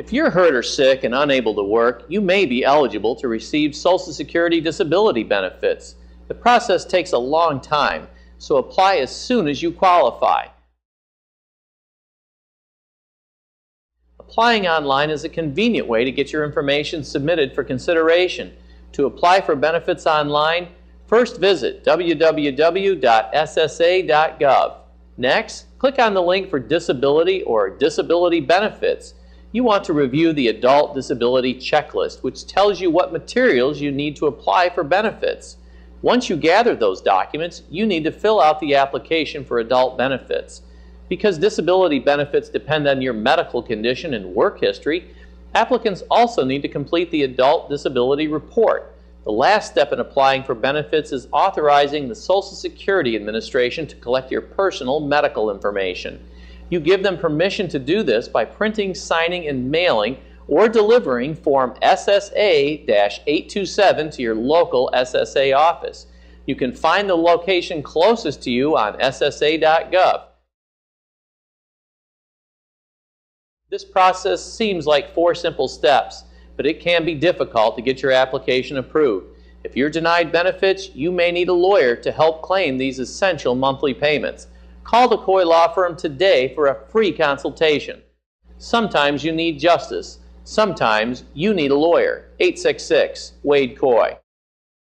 If you're hurt or sick and unable to work, you may be eligible to receive Social Security disability benefits. The process takes a long time, so apply as soon as you qualify. Applying online is a convenient way to get your information submitted for consideration. To apply for benefits online, first visit www.ssa.gov. Next, click on the link for Disability or Disability Benefits you want to review the Adult Disability Checklist, which tells you what materials you need to apply for benefits. Once you gather those documents, you need to fill out the application for adult benefits. Because disability benefits depend on your medical condition and work history, applicants also need to complete the Adult Disability Report. The last step in applying for benefits is authorizing the Social Security Administration to collect your personal medical information. You give them permission to do this by printing, signing, and mailing or delivering Form SSA-827 to your local SSA office. You can find the location closest to you on ssa.gov. This process seems like four simple steps, but it can be difficult to get your application approved. If you're denied benefits, you may need a lawyer to help claim these essential monthly payments. Call the Coye Law Firm today for a free consultation. Sometimes you need justice. Sometimes you need a lawyer. 866 Wade Coye.